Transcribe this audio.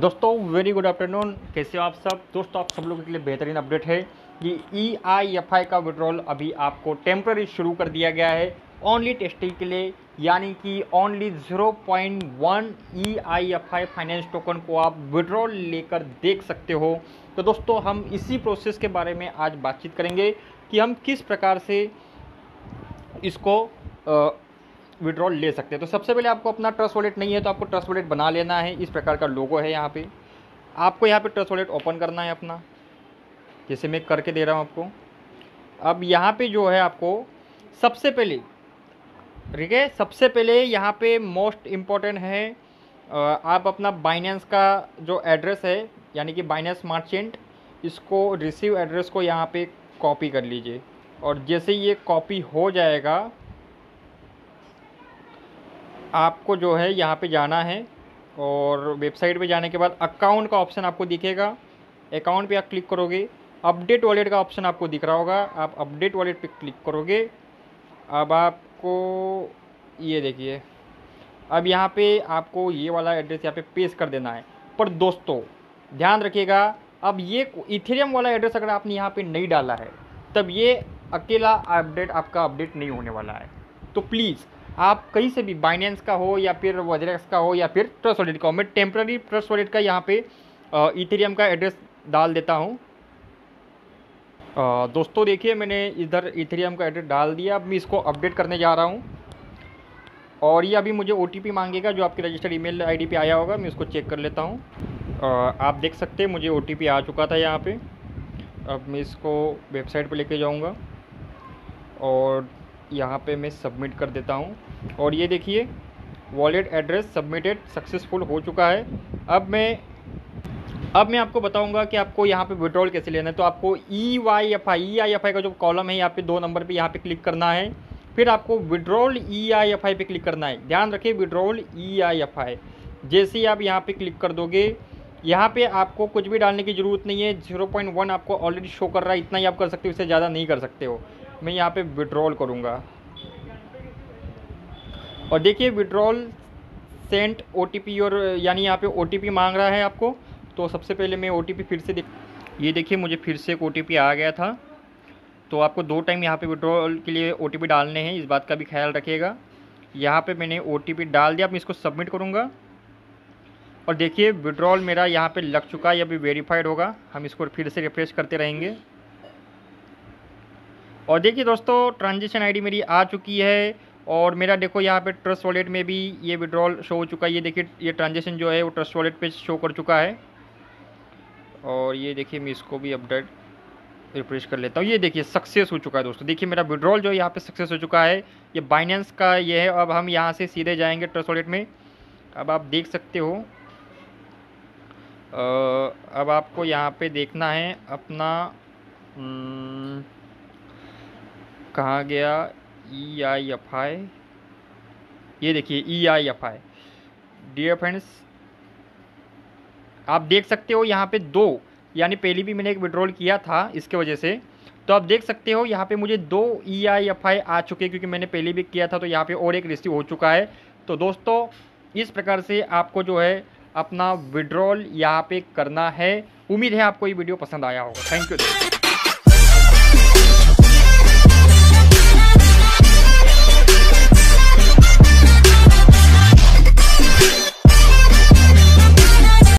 दोस्तों very good afternoon कैसे हो आप सब? दोस्तों, आप सब लोगों के लिए बेहतरीन अपडेट है कि ई आई एफ़ आई का विड्रॉल अभी आपको टेम्प्ररी शुरू कर दिया गया है। ओनली टेस्टिंग के लिए, यानी कि only 0.1 E I F I finance token को आप विड्रॉल लेकर देख सकते हो। तो दोस्तों, हम इसी प्रोसेस के बारे में आज बातचीत करेंगे कि हम किस प्रकार से इसको विड्रॉल ले सकते हैं। तो सबसे पहले आपको अपना ट्रस्ट वॉलेट नहीं है तो आपको ट्रस्ट वॉलेट बना लेना है। इस प्रकार का लोगो है यहाँ पे। आपको यहाँ पे ट्रस्ट वॉलेट ओपन करना है अपना। जैसे मैं करके दे रहा हूँ आपको। अब यहाँ पे जो है आपको सबसे पहले, ठीक है? सबसे पहले यहाँ पे मोस्ट इंपॉर्टेंट है आप अपना बाइनेंस का जो एड्रेस है, यानी कि बाइनेंस मार्चेंट इसको रिसीव एड्रेस को यहाँ पे कॉपी कर लीजिए। और जैसे ये कॉपी हो जाएगा आपको जो है यहाँ पे जाना है और वेबसाइट पे जाने के बाद अकाउंट का ऑप्शन आपको दिखेगा। अकाउंट पे आप क्लिक करोगे, अपडेट वॉलेट का ऑप्शन आपको दिख रहा होगा। आप अपडेट वॉलेट पे क्लिक करोगे, अब आपको ये देखिए, अब यहाँ पे आपको ये वाला एड्रेस यहाँ पे पेश कर देना है। पर दोस्तों, ध्यान रखिएगा, अब ये इथेरियम वाला एड्रेस अगर आपने यहाँ पे नहीं डाला है, तब ये अकेला अपडेट, आपका अपडेट नहीं होने वाला है। तो प्लीज़ आप कहीं से भी बाइनेंस का हो या फिर वजरेक्स का हो या फिर ट्रस्ट वॉलेट का हो, मैं टेम्प्ररी ट्रस्ट वॉलेट का यहाँ पे इथेरियम का एड्रेस डाल देता हूँ। दोस्तों देखिए, मैंने इधर इथेरियम का एड्रेस डाल दिया। अब मैं इसको अपडेट करने जा रहा हूँ। और ये अभी मुझे ओटीपी मांगेगा, जो आपके रजिस्टर्ड ईमेल आईडी पे आया होगा, मैं उसको चेक कर लेता हूँ। आप देख सकते हैं, मुझे OTP आ चुका था यहाँ पे। अब मैं इसको वेबसाइट पे लेके जाऊँगा। और यहाँ पे मैं सबमिट कर देता हूँ। और ये देखिए वॉलेट एड्रेस सबमिटेड सक्सेसफुल हो चुका है। अब मैं अब मैं आपको बताऊँगा कि आपको यहाँ पे विड्रॉल कैसे लेना है। तो आपको E Y F I E I F I का जो कॉलम है, यहाँ पे दो नंबर पे यहाँ पे क्लिक करना है। फिर आपको विड्रॉल ई आई एफ़ आई पे क्लिक करना है। ध्यान रखिए विड्रॉल ई आई एफ़ आई जैसे ही आप यहाँ पे क्लिक कर दोगे, यहाँ पे आपको कुछ भी डालने की ज़रूरत नहीं है। ज़ीरो पॉइंट वन आपको ऑलरेडी शो कर रहा है। इतना ही आप कर सकते हो, इससे ज़्यादा नहीं कर सकते हो। मैं यहाँ पे विड्रॉल करूँगा। और देखिए विड्रॉल सेंट OTP और, यानी यहाँ पे ओटीपी मांग रहा है आपको तो सबसे पहले मैं ओटीपी फिर से देख ये देखिए, मुझे फिर से एक ओटीपी आ गया था। तो आपको दो टाइम यहाँ पे विड्रॉल के लिए ओटीपी डालने हैं, इस बात का भी ख्याल रखिएगा। यहाँ पे मैंने ओटीपी डाल दिया मैं इसको सबमिट करूँगा। और देखिए विड्रॉल मेरा यहाँ पे लग चुका है अभी वेरीफाइड होगा। हम इसको फिर से रिफ्रेश करते रहेंगे। और देखिए दोस्तों ट्रांजेक्शन आईडी मेरी आ चुकी है। और मेरा देखो यहाँ पे ट्रस्ट वॉलेट में भी ये विड्रॉल शो हो चुका है। ये देखिए ये ट्रांजेक्शन जो है वो ट्रस्ट वॉलेट पे शो कर चुका है। और ये देखिए मैं इसको भी अपडेट रिफ्रेश कर लेता हूँ। ये देखिए सक्सेस हो चुका है दोस्तों। देखिए मेरा विड्रॉल जो है यहाँ पे सक्सेस हो चुका है। ये बाइनेंस का ये है। अब हम यहाँ से सीधे जाएँगे ट्रस्ट वॉलेट में। अब आप देख सकते हो। अब आपको यहाँ पे देखना है अपना हम्म, कहाँ गया? ई आई एफ़ आई ये देखिए E I F I dear friends आप देख सकते हो यहाँ पे दो, यानी पहले भी मैंने एक विड्रॉल किया था इसके वजह से। तो आप देख सकते हो यहाँ पे मुझे दो ई आई एफ़ आई आ चुके क्योंकि मैंने पहले भी किया था तो यहाँ पे और एक रिसीव हो चुका है। तो दोस्तों, इस प्रकार से आपको जो है अपना विड्रॉल यहाँ पे करना है। उम्मीद है आपको ये वीडियो पसंद आया होगा। Thank you